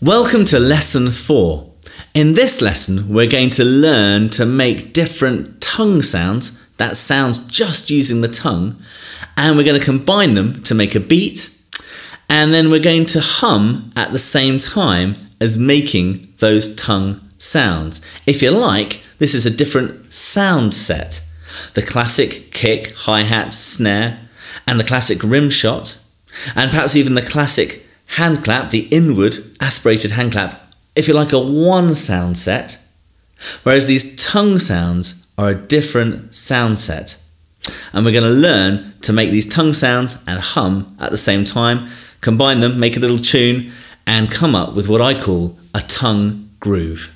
Welcome to lesson four. In this lesson, we're going to learn to make different tongue sounds, that sounds just using the tongue, and we're going to combine them to make a beat, and then we're going to hum at the same time as making those tongue sounds. If you like, this is a different sound set. The classic kick, hi-hat, snare, and the classic rim shot, and perhaps even the classic hand clap, the inward aspirated hand clap, if you like, a one sound set, whereas these tongue sounds are a different sound set. And we're going to learn to make these tongue sounds and hum at the same time, combine them, make a little tune, and come up with what I call a tongue groove.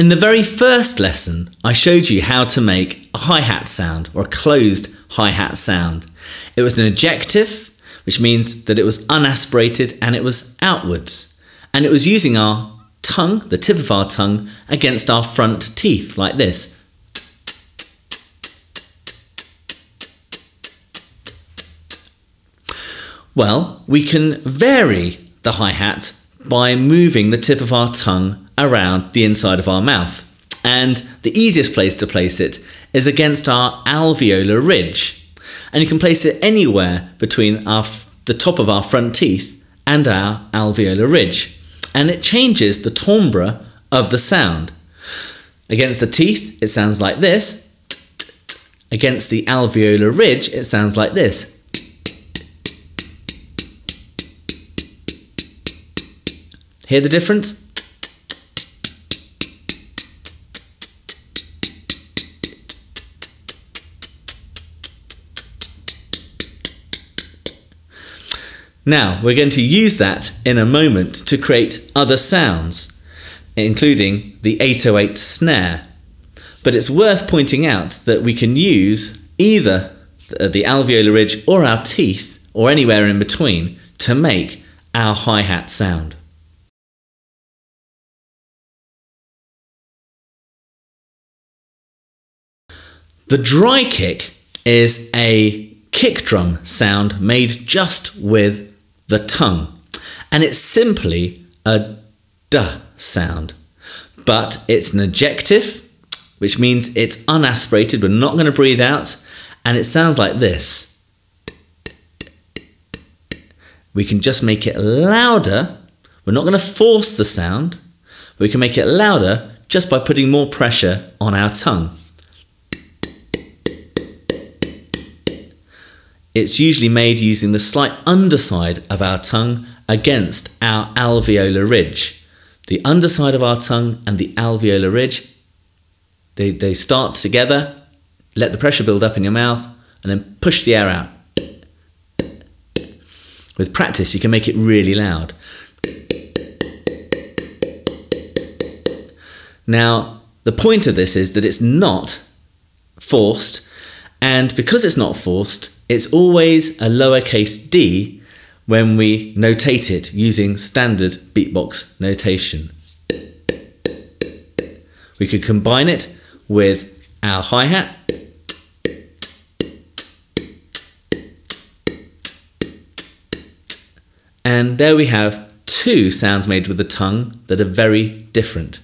In the very first lesson, I showed you how to make a hi-hat sound or a closed hi-hat sound. It was an ejective, which means that it was unaspirated and it was outwards. And it was using our tongue, the tip of our tongue, against our front teeth like this. Well, we can vary the hi-hat by moving the tip of our tongue around the inside of our mouth. And the easiest place to place it is against our alveolar ridge. And you can place it anywhere between our, the top of our front teeth and our alveolar ridge. And it changes the timbre of the sound. Against the teeth, it sounds like this. Against the alveolar ridge, it sounds like this. Hear the difference? Now, we're going to use that in a moment to create other sounds, including the 808 snare. But it's worth pointing out that we can use either the alveolar ridge or our teeth, or anywhere in between, to make our hi hat sound. The dry kick is a kick drum sound made just with the tongue, and it's simply a duh sound. But it's an ejective, which means it's unaspirated, we're not going to breathe out, and it sounds like this. We can just make it louder. We're not going to force the sound. We can make it louder just by putting more pressure on our tongue. It's usually made using the slight underside of our tongue against our alveolar ridge. The underside of our tongue and the alveolar ridge, they, they start together, let the pressure build up in your mouth, and then push the air out. With practice, you can make it really loud. Now, the point of this is that it's not forced, and because it's not forced, it's always a lowercase d when we notate it using standard beatbox notation. We could combine it with our hi-hat and there we have two sounds made with the tongue that are very different.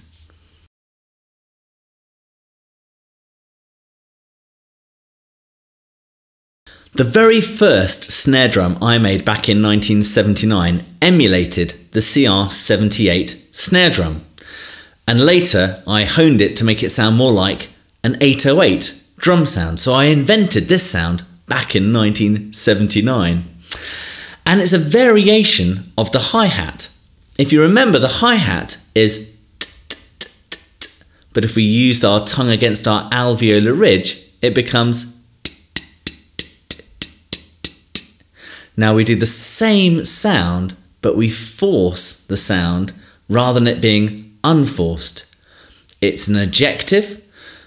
The very first snare drum I made back in 1979 emulated the CR78 snare drum, and later I honed it to make it sound more like an 808 drum sound. So I invented this sound back in 1979. And it's a variation of the hi hat. If you remember, the hi hat is but if we use our tongue against our alveolar ridge, it becomes Now we do the same sound, but we force the sound rather than it being unforced. It's an ejective,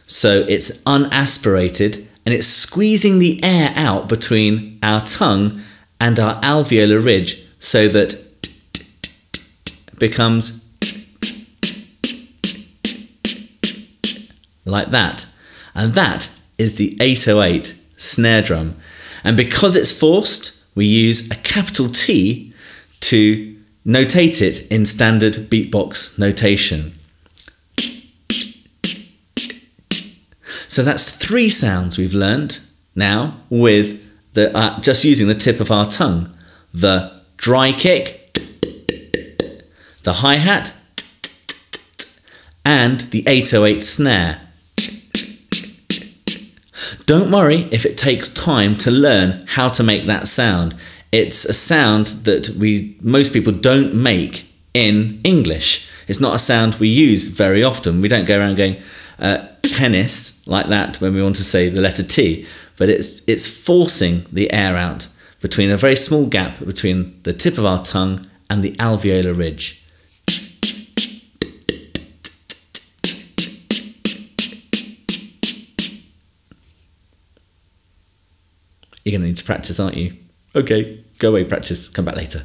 so it's unaspirated and it's squeezing the air out between our tongue and our alveolar ridge so that becomes like that. And that is the 808 snare drum. And because it's forced, we use a capital T to notate it in standard beatbox notation. So that's three sounds we've learnt now with the, uh, just using the tip of our tongue. The dry kick, the hi-hat, and the 808 snare. Don't worry if it takes time to learn how to make that sound. It's a sound that we most people don't make in English. It's not a sound we use very often. We don't go around going uh, tennis like that when we want to say the letter T, but it's it's forcing the air out between a very small gap between the tip of our tongue and the alveolar ridge. You're going to need to practice, aren't you? Okay, go away, practice, come back later.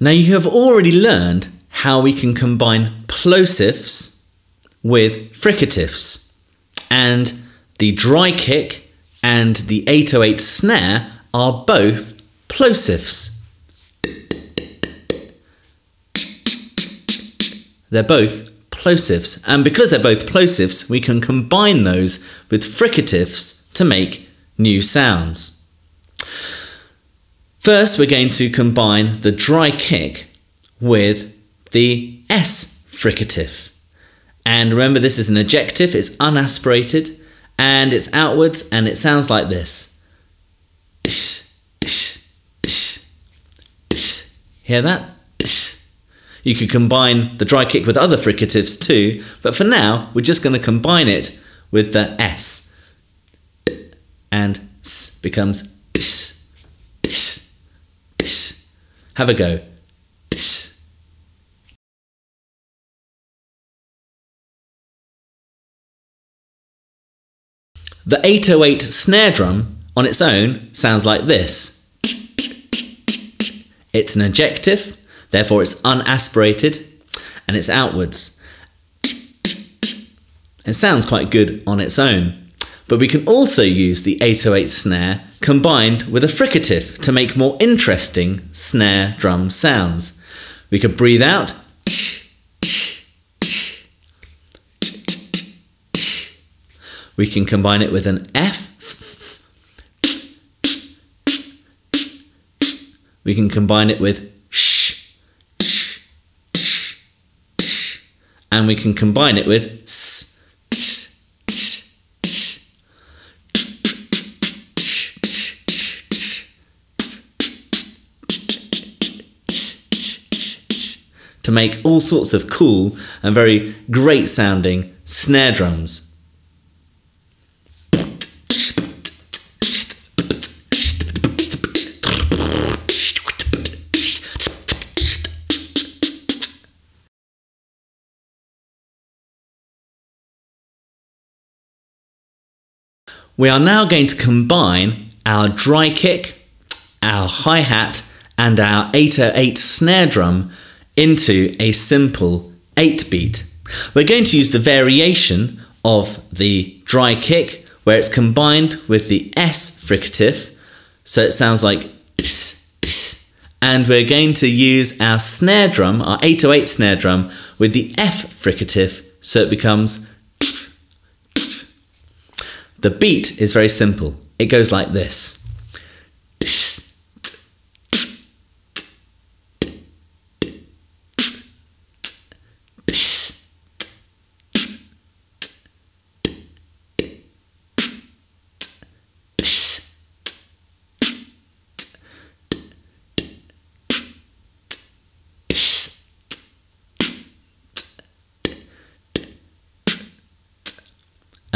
Now you have already learned how we can combine plosives with fricatives. And the dry kick and the 808 snare are both plosives. They're both plosives. And because they're both plosives, we can combine those with fricatives to make new sounds. First, we're going to combine the dry kick with the S fricative. And remember, this is an ejective, it's unaspirated, and it's outwards, and it sounds like this. Hear that? You could combine the dry kick with other fricatives too, but for now, we're just going to combine it with the S. And S becomes Have a go. The 808 snare drum on its own sounds like this. It's an ejective, Therefore, it's unaspirated and it's outwards. It sounds quite good on its own, but we can also use the 808 snare combined with a fricative to make more interesting snare drum sounds. We could breathe out. We can combine it with an F. We can combine it with and we can combine it with s. to make all sorts of cool and very great sounding snare drums. We are now going to combine our dry kick, our hi-hat and our 808 snare drum into a simple 8 beat. We're going to use the variation of the dry kick where it's combined with the S fricative so it sounds like and we're going to use our snare drum, our 808 snare drum with the F fricative so it becomes the beat is very simple. It goes like this.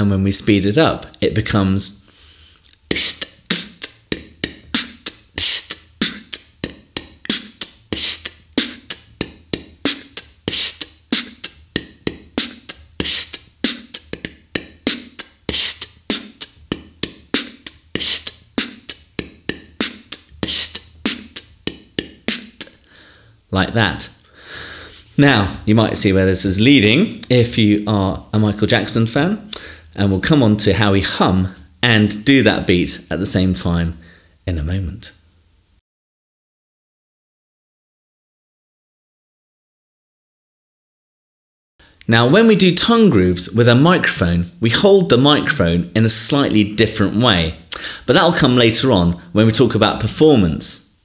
And when we speed it up, it becomes. like that. Now, you might see where this is leading if you are a Michael Jackson fan and we'll come on to how we hum and do that beat at the same time in a moment. Now, when we do tongue grooves with a microphone, we hold the microphone in a slightly different way. But that'll come later on when we talk about performance.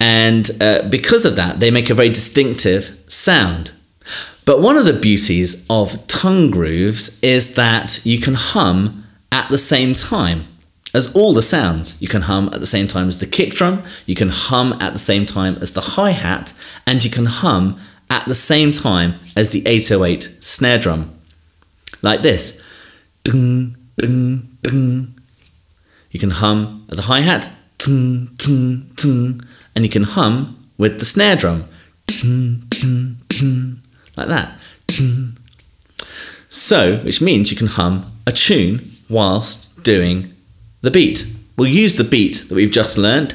And uh, because of that, they make a very distinctive sound. But one of the beauties of tongue grooves is that you can hum at the same time as all the sounds. You can hum at the same time as the kick drum, you can hum at the same time as the hi hat, and you can hum at the same time as the 808 snare drum. Like this. You can hum at the hi hat, and you can hum with the snare drum, like that. So, which means you can hum a tune whilst doing the beat. We'll use the beat that we've just learned.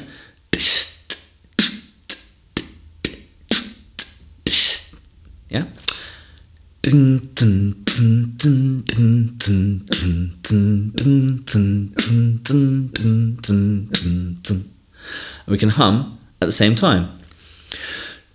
Yeah. And we can hum at the same time.